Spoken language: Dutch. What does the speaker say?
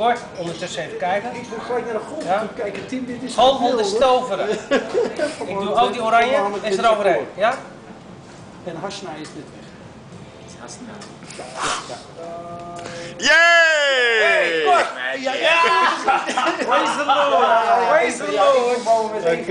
Kort, ondertussen even kijken. Ik moet gelijk naar de golf Ja. kijken. Tim, dit is Goochel de geweldig. stoveren. Ik doe ook die oranje, is er overheen. Ja? En Hasna is dit weg. Yay! Ja, ja! Praise the Lord! Praise the Lord!